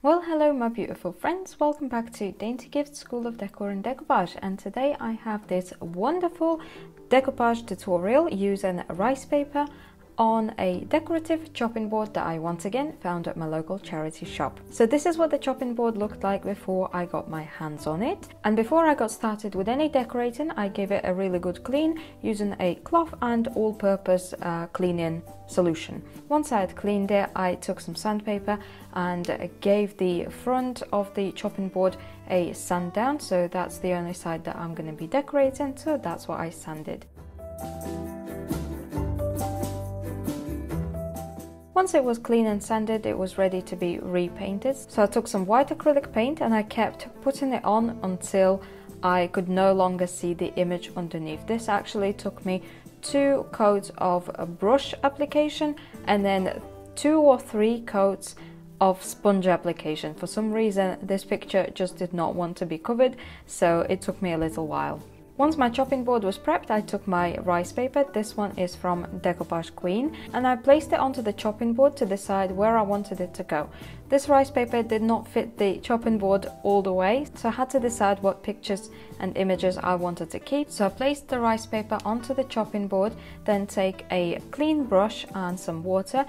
Well, hello my beautiful friends, welcome back to Dainty Gift School of Decor and Decoupage. And today I have this wonderful decoupage tutorial. Using rice paper on a decorative chopping board that I once again found at my local charity shop. So this is what the chopping board looked like before I got my hands on it. And before I got started with any decorating, I gave it a really good clean using a cloth and all-purpose uh, cleaning solution. Once I had cleaned it, I took some sandpaper and gave the front of the chopping board a sand down. So that's the only side that I'm going to be decorating. So that's what I sanded. Once it was clean and sanded, it was ready to be repainted. So I took some white acrylic paint and I kept putting it on until I could no longer see the image underneath. This actually took me two coats of brush application and then two or three coats of sponge application. For some reason, this picture just did not want to be covered, so it took me a little while. Once my chopping board was prepped, I took my rice paper, this one is from Decoupage Queen, and I placed it onto the chopping board to decide where I wanted it to go. This rice paper did not fit the chopping board all the way, so I had to decide what pictures and images I wanted to keep. So I placed the rice paper onto the chopping board, then take a clean brush and some water,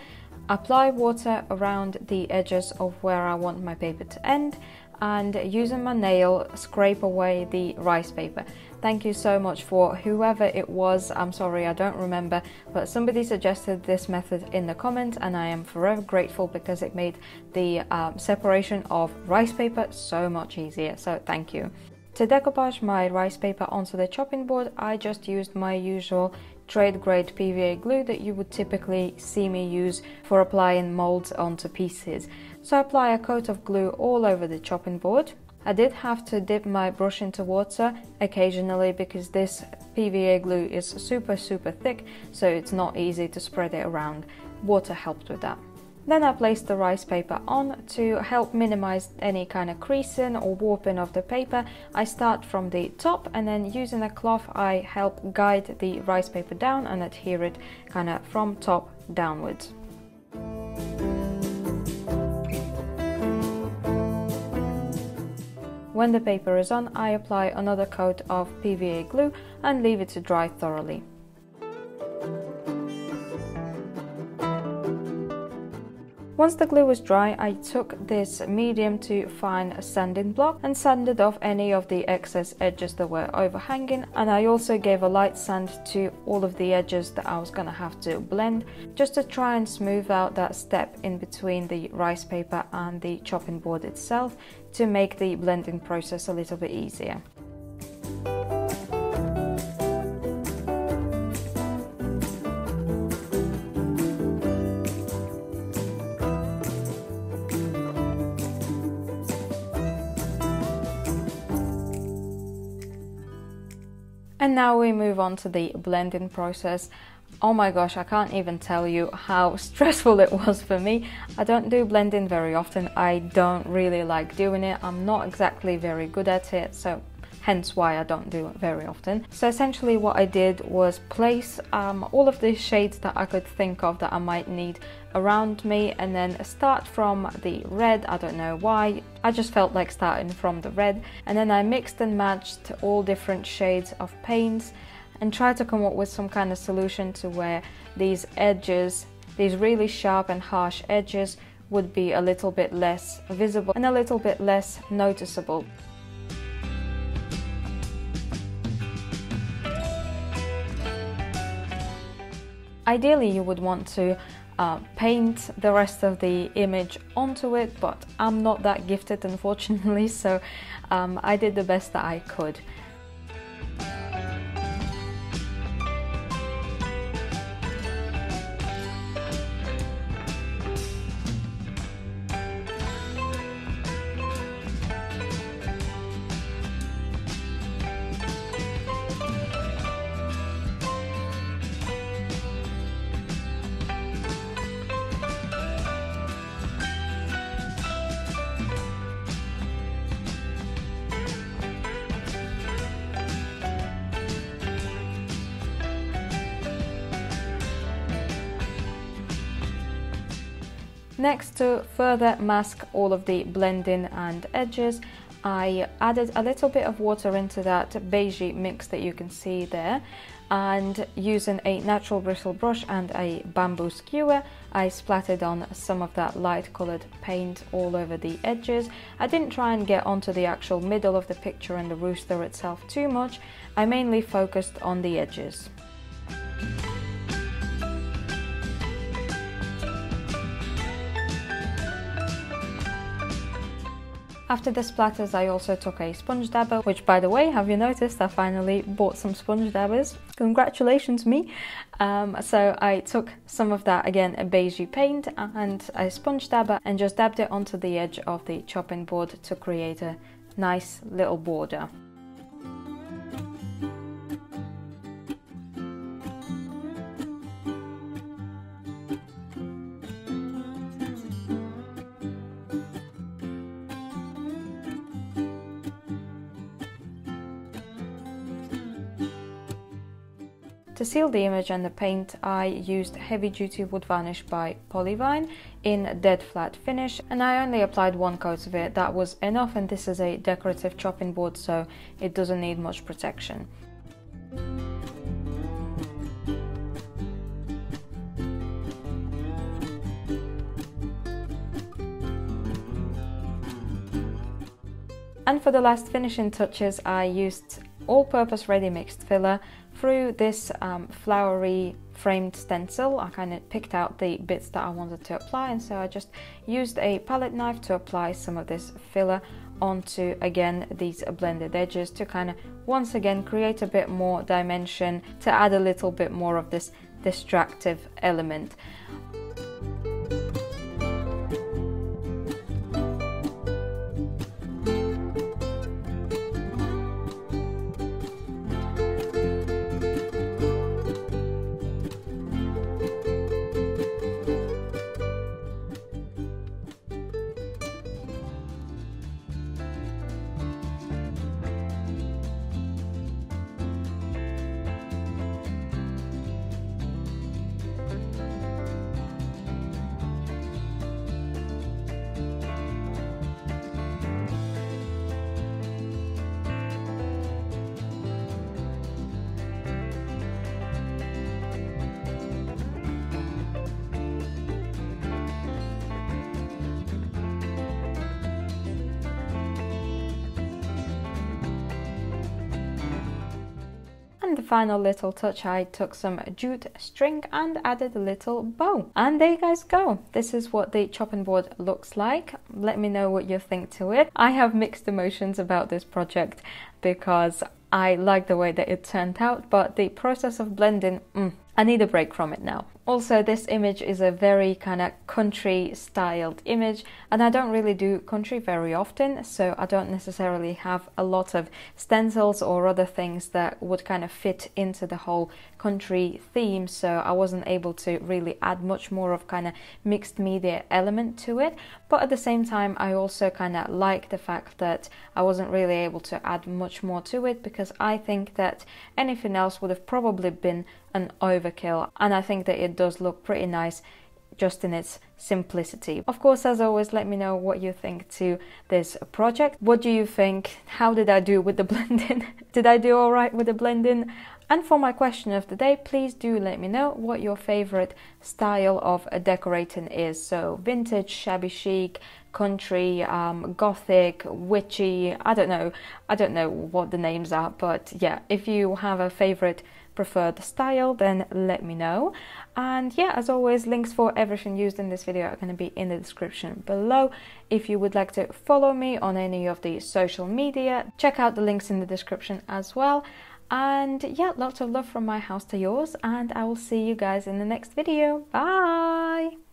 apply water around the edges of where I want my paper to end, and using my nail scrape away the rice paper. Thank you so much for whoever it was. I'm sorry, I don't remember, but somebody suggested this method in the comments and I am forever grateful because it made the um, separation of rice paper so much easier. So thank you. To decoupage my rice paper onto the chopping board, I just used my usual trade grade PVA glue that you would typically see me use for applying molds onto pieces. So I apply a coat of glue all over the chopping board I did have to dip my brush into water occasionally because this PVA glue is super super thick so it's not easy to spread it around. Water helped with that. Then I place the rice paper on to help minimize any kind of creasing or warping of the paper. I start from the top and then using a cloth I help guide the rice paper down and adhere it kind of from top downwards. When the paper is on, I apply another coat of PVA glue and leave it to dry thoroughly. Once the glue was dry, I took this medium to fine sanding block and sanded off any of the excess edges that were overhanging and I also gave a light sand to all of the edges that I was going to have to blend just to try and smooth out that step in between the rice paper and the chopping board itself to make the blending process a little bit easier. And now we move on to the blending process. Oh my gosh, I can't even tell you how stressful it was for me. I don't do blending very often. I don't really like doing it. I'm not exactly very good at it, so hence why I don't do it very often. So essentially what I did was place um, all of the shades that I could think of that I might need around me and then start from the red, I don't know why, I just felt like starting from the red and then I mixed and matched all different shades of paints and tried to come up with some kind of solution to where these edges, these really sharp and harsh edges would be a little bit less visible and a little bit less noticeable. Ideally you would want to uh, paint the rest of the image onto it but I'm not that gifted unfortunately so um, I did the best that I could. Next to further mask all of the blending and edges, I added a little bit of water into that beigey mix that you can see there and using a natural bristle brush and a bamboo skewer I splattered on some of that light colored paint all over the edges. I didn't try and get onto the actual middle of the picture and the rooster itself too much, I mainly focused on the edges. After the splatters I also took a sponge dabber, which by the way, have you noticed I finally bought some sponge dabbers? Congratulations me! Um, so I took some of that, again, a beigey paint and a sponge dabber and just dabbed it onto the edge of the chopping board to create a nice little border. To seal the image and the paint, I used Heavy Duty Wood Varnish by Polyvine in dead flat finish and I only applied one coat of it. That was enough and this is a decorative chopping board so it doesn't need much protection. And for the last finishing touches I used all-purpose ready mixed filler through this um, flowery framed stencil I kind of picked out the bits that I wanted to apply and so I just used a palette knife to apply some of this filler onto again these blended edges to kind of once again create a bit more dimension to add a little bit more of this distractive element. And the final little touch, I took some jute string and added a little bow. And there you guys go. This is what the chopping board looks like. Let me know what you think to it. I have mixed emotions about this project because I like the way that it turned out, but the process of blending, mm, I need a break from it now. Also, this image is a very kind of country styled image and I don't really do country very often, so I don't necessarily have a lot of stencils or other things that would kind of fit into the whole country theme, so I wasn't able to really add much more of kind of mixed media element to it. But at the same time, I also kind of like the fact that I wasn't really able to add much more to it because I think that anything else would have probably been an overkill and I think that it does look pretty nice just in its simplicity. Of course, as always, let me know what you think to this project. What do you think? How did I do with the blending? did I do all right with the blending? And for my question of the day, please do let me know what your favorite style of decorating is. So vintage, shabby chic, country, um, gothic, witchy, I don't know. I don't know what the names are, but yeah, if you have a favorite preferred style, then let me know. And yeah, as always, links for everything used in this video are going to be in the description below. If you would like to follow me on any of the social media, check out the links in the description as well. And yeah, lots of love from my house to yours, and I will see you guys in the next video. Bye!